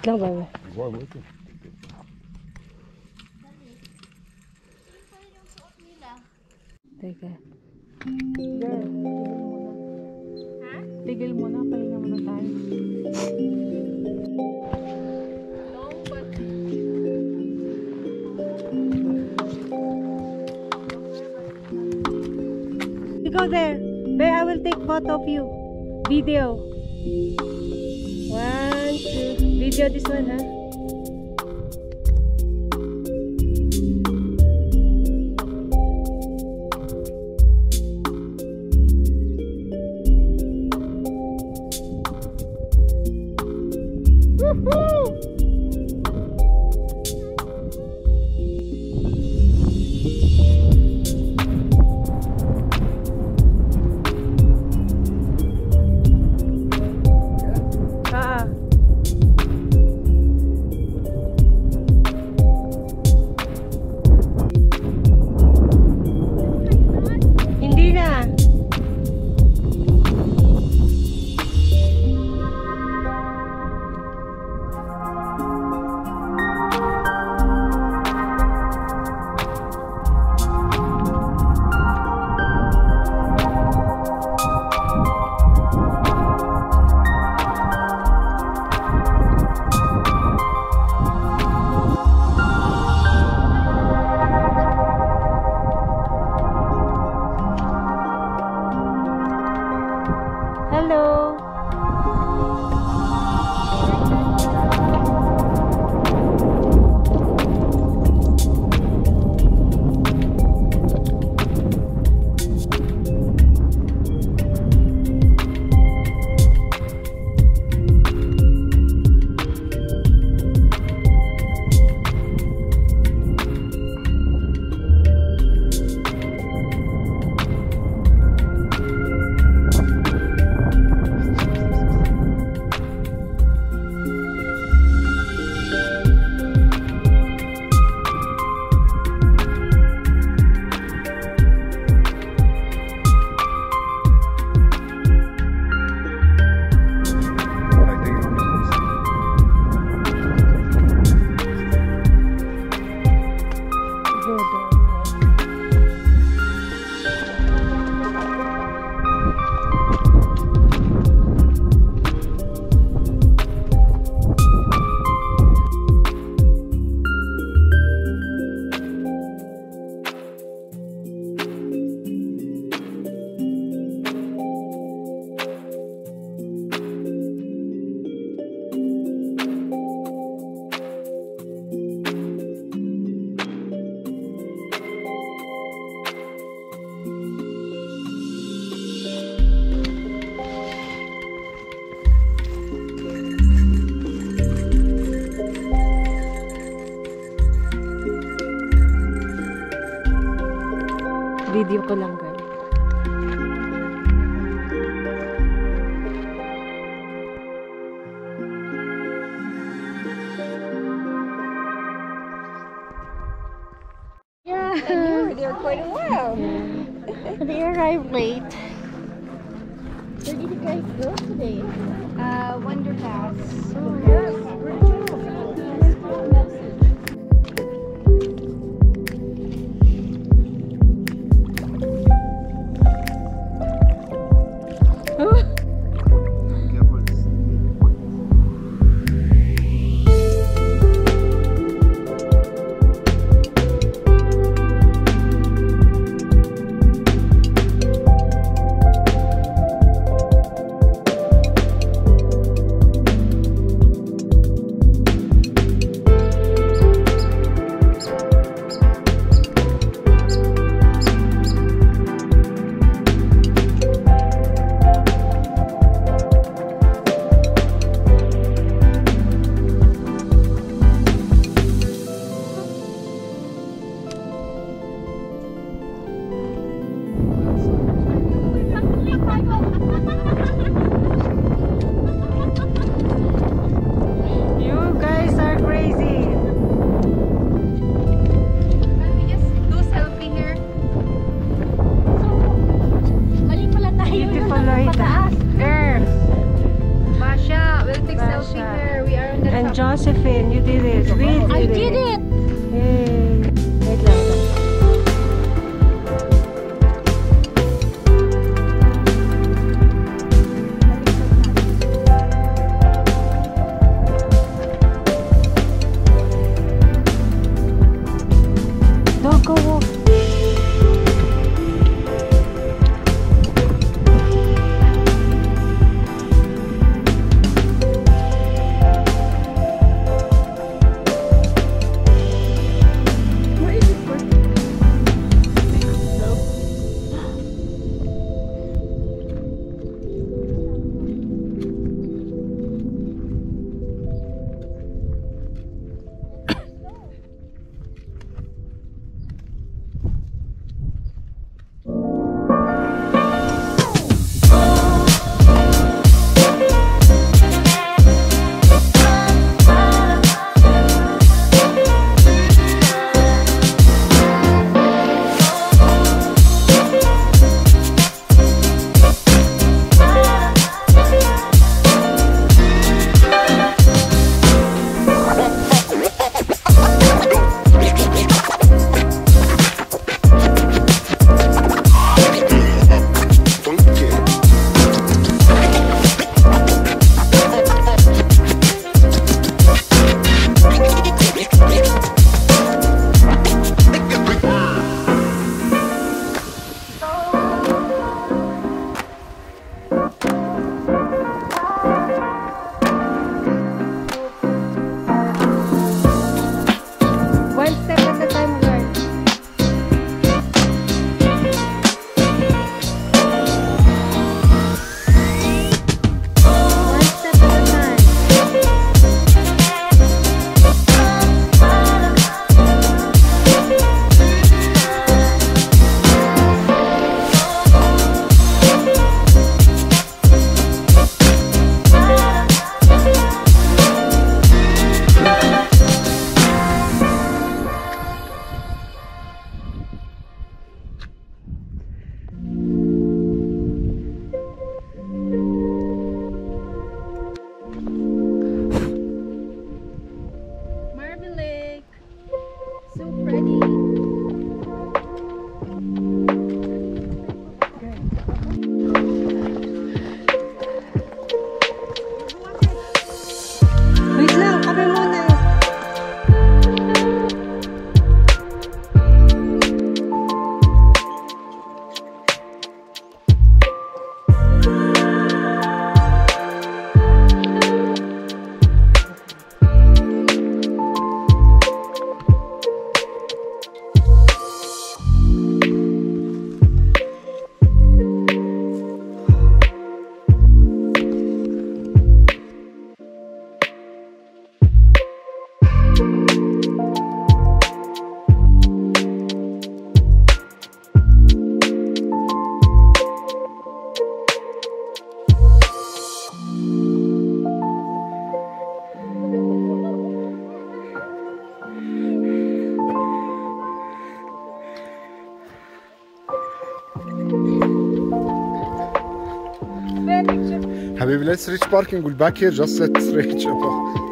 Lang, babe. Warm ito. Teka. Girl, tigil? Tigil muna. Pahinga muna tayo. You go there. Bear, I will take photo of you. Video. One, two. Video this one, huh? Video ko lang, girl. let's reach parking. We'll back here. Just let's reach.